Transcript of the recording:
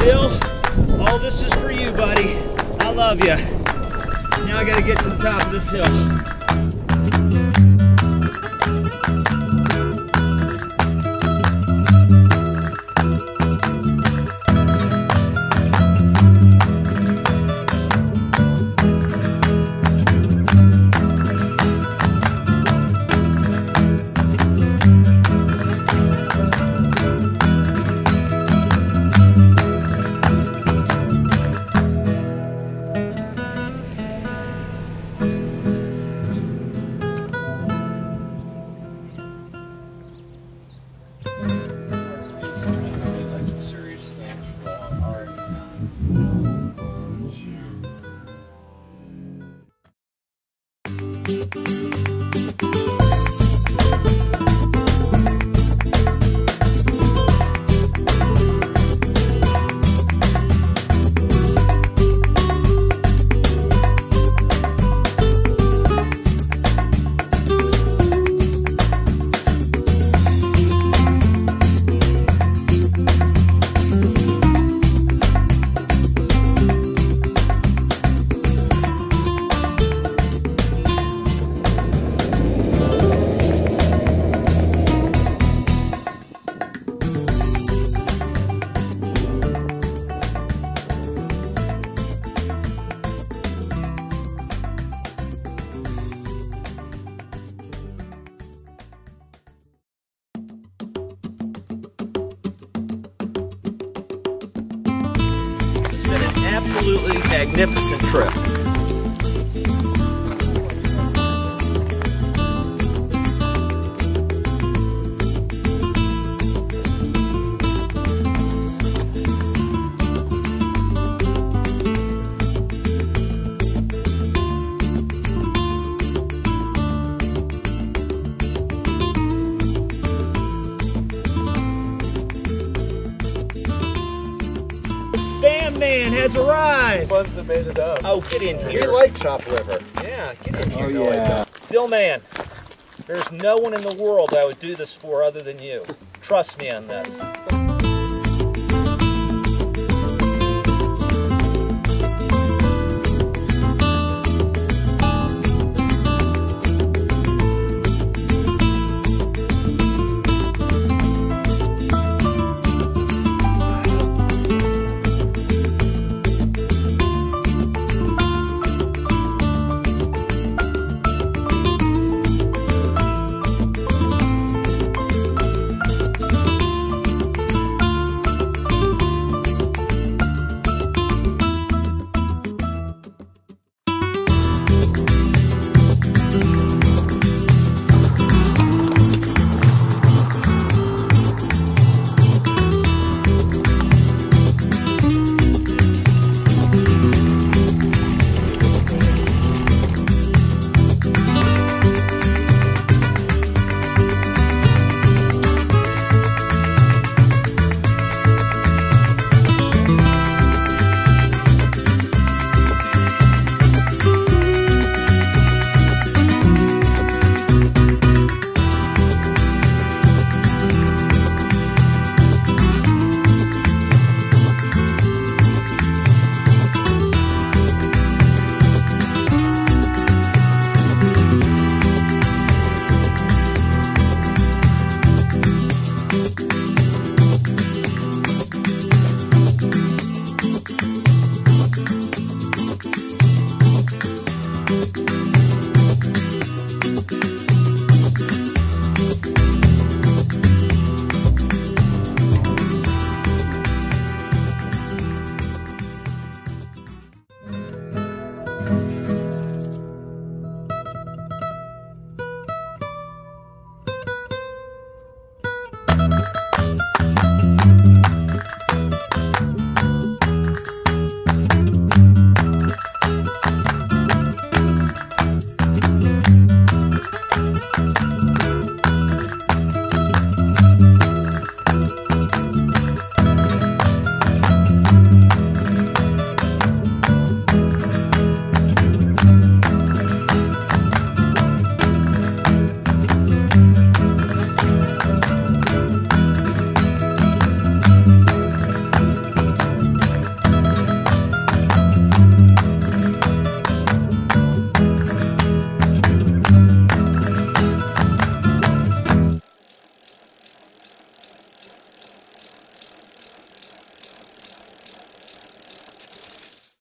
Bill, all this is for you, buddy. I love you. Now I gotta get to the top of this hill. Absolutely magnificent trip. Spam Man has arrived. Ones that made it up. Oh, get in We here. like Chop Liver. Yeah, get in here. Oh, yeah. Phil Man, there's no one in the world I would do this for other than you. Trust me on this.